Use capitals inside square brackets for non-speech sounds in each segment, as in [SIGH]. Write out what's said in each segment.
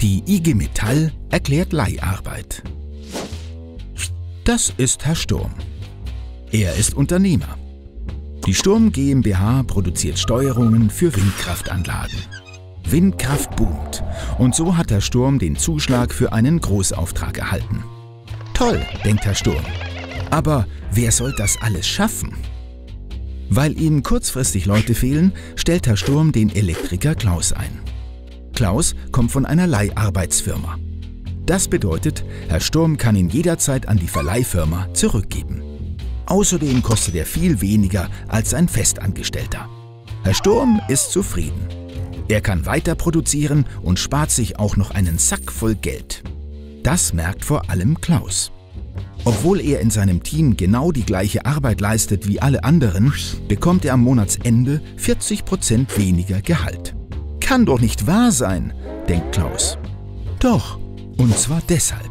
Die IG Metall erklärt Leiharbeit. Das ist Herr Sturm. Er ist Unternehmer. Die Sturm GmbH produziert Steuerungen für Windkraftanlagen. Windkraft boomt und so hat Herr Sturm den Zuschlag für einen Großauftrag erhalten. Toll, denkt Herr Sturm. Aber wer soll das alles schaffen? Weil ihm kurzfristig Leute fehlen, stellt Herr Sturm den Elektriker Klaus ein. Klaus kommt von einer Leiharbeitsfirma. Das bedeutet, Herr Sturm kann ihn jederzeit an die Verleihfirma zurückgeben. Außerdem kostet er viel weniger als ein Festangestellter. Herr Sturm ist zufrieden. Er kann weiter produzieren und spart sich auch noch einen Sack voll Geld. Das merkt vor allem Klaus. Obwohl er in seinem Team genau die gleiche Arbeit leistet wie alle anderen, bekommt er am Monatsende 40% weniger Gehalt. Kann doch nicht wahr sein, denkt Klaus. Doch, und zwar deshalb.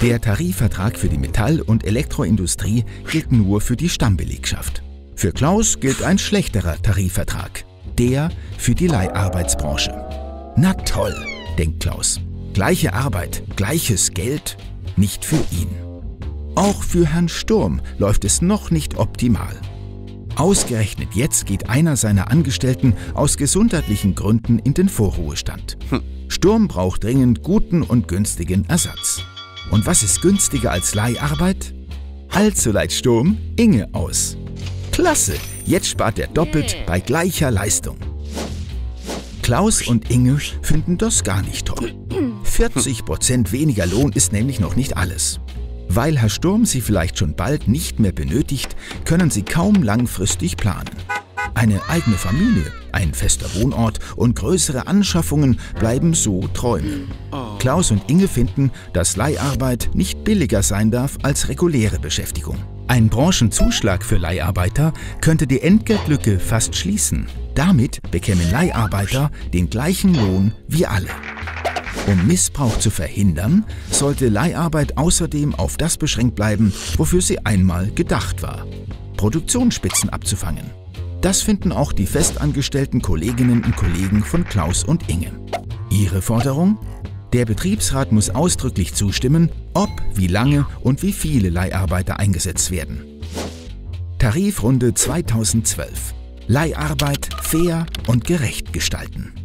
Der Tarifvertrag für die Metall- und Elektroindustrie gilt nur für die Stammbelegschaft. Für Klaus gilt ein schlechterer Tarifvertrag, der für die Leiharbeitsbranche. Na toll, denkt Klaus. Gleiche Arbeit, gleiches Geld, nicht für ihn. Auch für Herrn Sturm läuft es noch nicht optimal. Ausgerechnet jetzt geht einer seiner Angestellten aus gesundheitlichen Gründen in den Vorruhestand. Hm. Sturm braucht dringend guten und günstigen Ersatz. Und was ist günstiger als Leiharbeit? Also leiht Sturm Inge aus. Klasse, jetzt spart er doppelt bei gleicher Leistung. Klaus und Inge finden das gar nicht toll. [CLEARS THROAT] 40% weniger Lohn ist nämlich noch nicht alles. Weil Herr Sturm sie vielleicht schon bald nicht mehr benötigt, können sie kaum langfristig planen. Eine eigene Familie, ein fester Wohnort und größere Anschaffungen bleiben so Träume. Klaus und Inge finden, dass Leiharbeit nicht billiger sein darf als reguläre Beschäftigung. Ein Branchenzuschlag für Leiharbeiter könnte die Entgeltlücke fast schließen. Damit bekämen Leiharbeiter den gleichen Lohn wie alle. Um Missbrauch zu verhindern, sollte Leiharbeit außerdem auf das beschränkt bleiben, wofür sie einmal gedacht war. Produktionsspitzen abzufangen. Das finden auch die festangestellten Kolleginnen und Kollegen von Klaus und Inge. Ihre Forderung? Der Betriebsrat muss ausdrücklich zustimmen, ob, wie lange und wie viele Leiharbeiter eingesetzt werden. Tarifrunde 2012. Leiharbeit fair und gerecht gestalten.